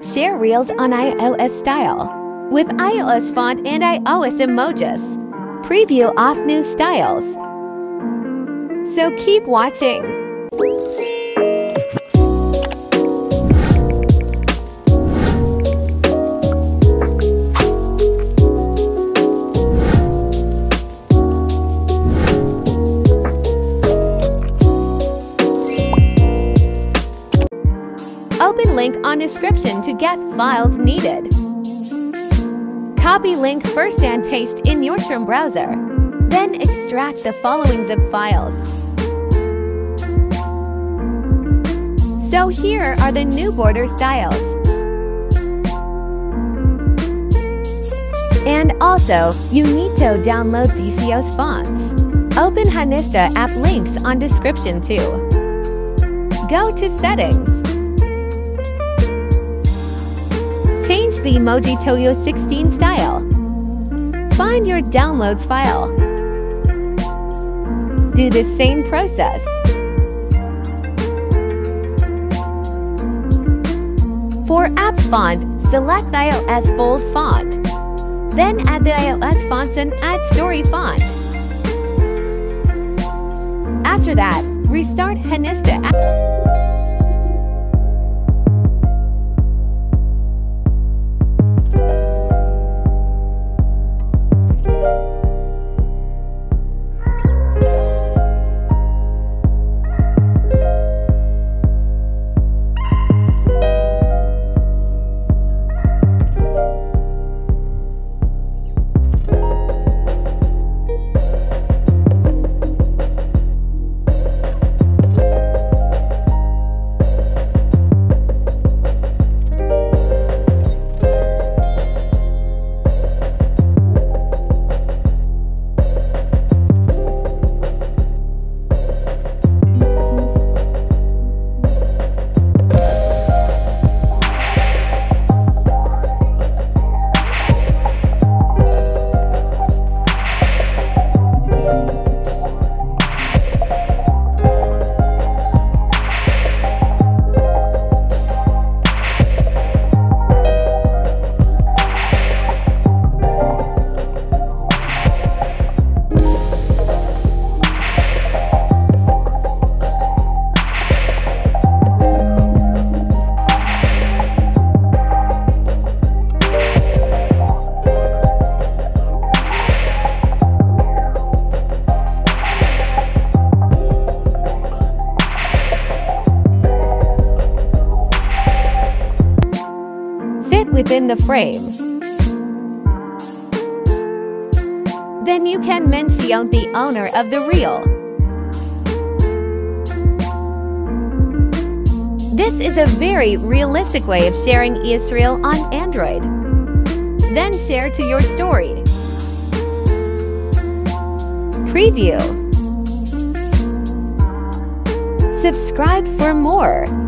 Share Reels on iOS style with iOS font and iOS emojis. Preview off new styles. So keep watching. Link on description to get files needed. Copy link first and paste in your Chrome browser. Then extract the following zip files. So here are the new border styles. And also, you need to download Theseus fonts. Open Honista app links on description too. Go to settings. The emoji Toyo 16 style. Find your downloads file. Do the same process. For app font, select iOS bold font. Then add the iOS fonts and add story font. After that, restart Honista app. Within the frame. Then you can mention the owner of the reel. This is a very realistic way of sharing Israel on Android. Then share to your story. Preview. Subscribe for more.